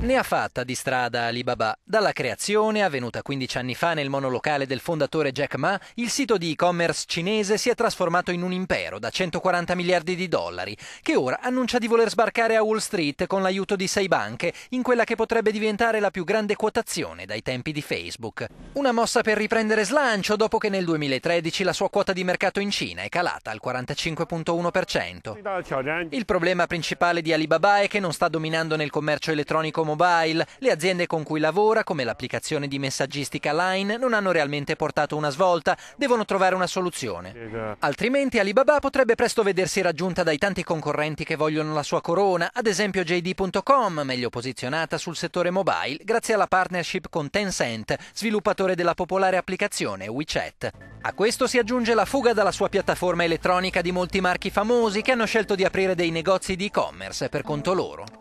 Ne ha fatta di strada Alibaba. Dalla creazione, avvenuta 15 anni fa nel monolocale del fondatore Jack Ma, il sito di e-commerce cinese si è trasformato in un impero da 140 miliardi di dollari, che ora annuncia di voler sbarcare a Wall Street con l'aiuto di sei banche, in quella che potrebbe diventare la più grande quotazione dai tempi di Facebook. Una mossa per riprendere slancio dopo che nel 2013 la sua quota di mercato in Cina è calata al 45.1%. Il problema principale di Alibaba è che non sta dominando nel commercio elettronico mobile, le aziende con cui lavora, come l'applicazione di messaggistica Line, non hanno realmente portato una svolta, devono trovare una soluzione. Altrimenti Alibaba potrebbe presto vedersi raggiunta dai tanti concorrenti che vogliono la sua corona, ad esempio JD.com, meglio posizionata sul settore mobile grazie alla partnership con Tencent, sviluppatore della popolare applicazione WeChat. A questo si aggiunge la fuga dalla sua piattaforma elettronica di molti marchi famosi che hanno scelto di aprire dei negozi di e-commerce per conto loro.